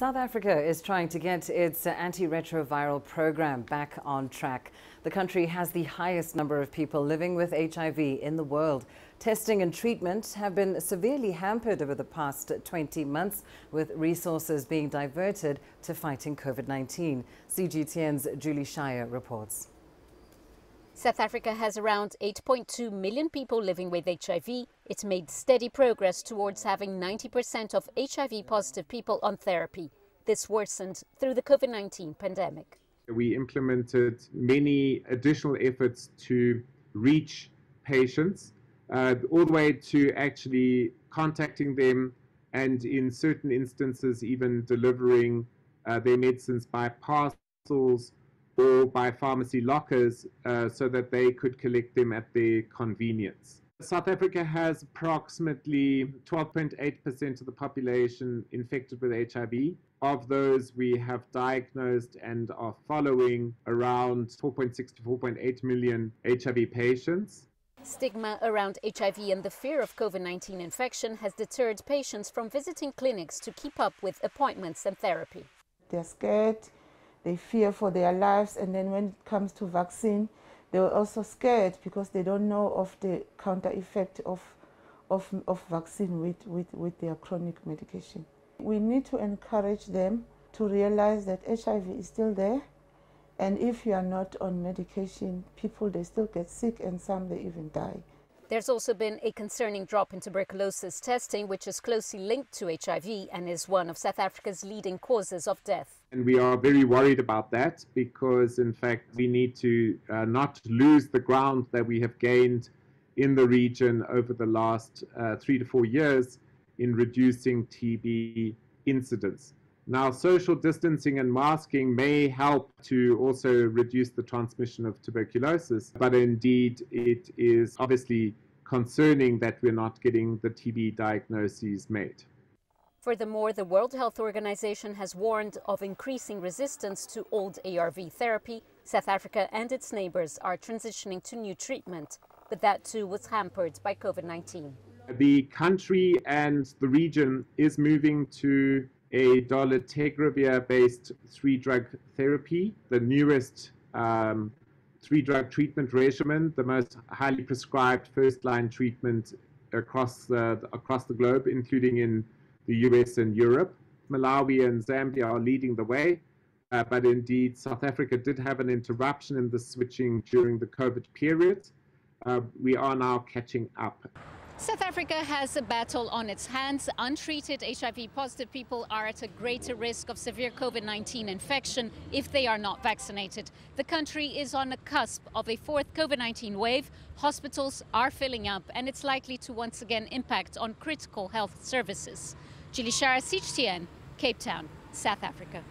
South Africa is trying to get its antiretroviral program back on track. The country has the highest number of people living with HIV in the world. Testing and treatment have been severely hampered over the past 20 months, with resources being diverted to fighting COVID-19. CGTN's Julie Shire reports. South Africa has around 8.2 million people living with HIV. It made steady progress towards having 90% of HIV positive people on therapy. This worsened through the COVID 19 pandemic. We implemented many additional efforts to reach patients, uh, all the way to actually contacting them and, in certain instances, even delivering uh, their medicines by parcels or by pharmacy lockers uh, so that they could collect them at their convenience. South Africa has approximately 12.8% of the population infected with HIV. Of those, we have diagnosed and are following around 4.6 to 4.8 million HIV patients. Stigma around HIV and the fear of COVID 19 infection has deterred patients from visiting clinics to keep up with appointments and therapy. They're scared they fear for their lives. And then when it comes to vaccine, they're also scared because they don't know of the counter effect of, of, of vaccine with, with, with their chronic medication. We need to encourage them to realize that HIV is still there. And if you are not on medication, people, they still get sick and some, they even die. There's also been a concerning drop in tuberculosis testing, which is closely linked to HIV and is one of South Africa's leading causes of death. And we are very worried about that because, in fact, we need to uh, not lose the ground that we have gained in the region over the last uh, three to four years in reducing TB incidence. Now, social distancing and masking may help to also reduce the transmission of tuberculosis, but indeed, it is obviously concerning that we're not getting the TB diagnoses made. Furthermore, the World Health Organization has warned of increasing resistance to old ARV therapy. South Africa and its neighbors are transitioning to new treatment, but that too was hampered by COVID 19. The country and the region is moving to a dolutegravir based three drug therapy, the newest um, three drug treatment regimen, the most highly prescribed first line treatment across the, across the globe, including in the US and Europe. Malawi and Zambia are leading the way, uh, but indeed, South Africa did have an interruption in the switching during the COVID period. Uh, we are now catching up. South Africa has a battle on its hands. Untreated HIV positive people are at a greater risk of severe COVID 19 infection if they are not vaccinated. The country is on the cusp of a fourth COVID 19 wave. Hospitals are filling up, and it's likely to once again impact on critical health services. Julie Shara, Cape Town, South Africa.